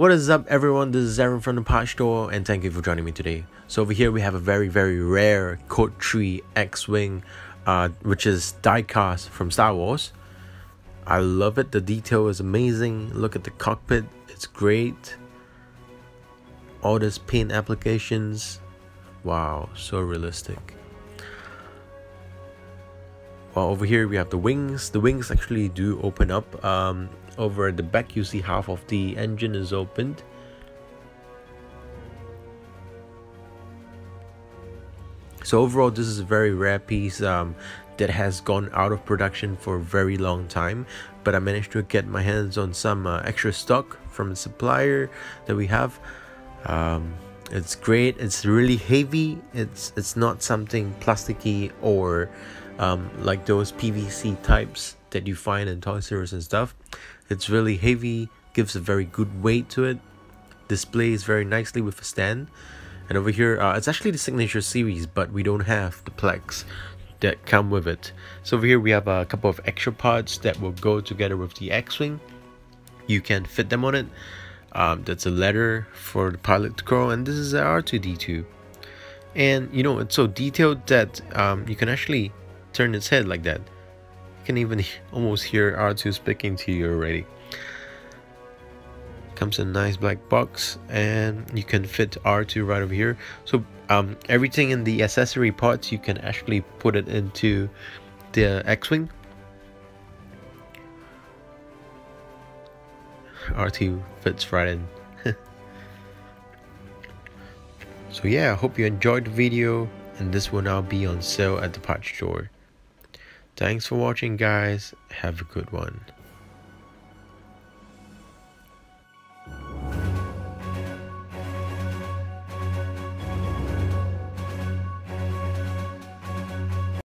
What is up everyone, this is Aaron from the Pach Store and thank you for joining me today. So over here we have a very very rare Code 3 X-Wing uh, which is diecast from Star Wars. I love it, the detail is amazing, look at the cockpit, it's great. All these paint applications, wow, so realistic. Well, over here we have the wings. The wings actually do open up. Um, over at the back you see half of the engine is opened so overall this is a very rare piece um, that has gone out of production for a very long time but I managed to get my hands on some uh, extra stock from a supplier that we have um, it's great it's really heavy it's it's not something plasticky or um, like those PVC types that you find in Toys R Us and stuff. It's really heavy, gives a very good weight to it, displays very nicely with a stand. And over here, uh, it's actually the Signature Series, but we don't have the Plex that come with it. So over here we have a couple of extra parts that will go together with the X-Wing. You can fit them on it. Um, that's a letter for the pilot to crawl, and this is a R2-D2. And you know, it's so detailed that um, you can actually turn its head like that. You can even almost hear R2 speaking to you already. Comes in a nice black box and you can fit R2 right over here. So um, everything in the accessory parts you can actually put it into the X-Wing. R2 fits right in. so yeah, I hope you enjoyed the video and this will now be on sale at the Pach Store. Thanks for watching guys. Have a good one.